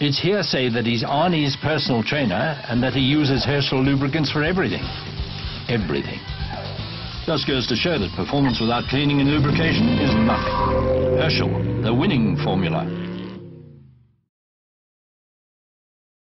It's hearsay that he's Arnie's personal trainer and that he uses Herschell lubricants for everything. Everything. Just goes to show that performance without cleaning and lubrication is nothing. Herschell, the winning formula.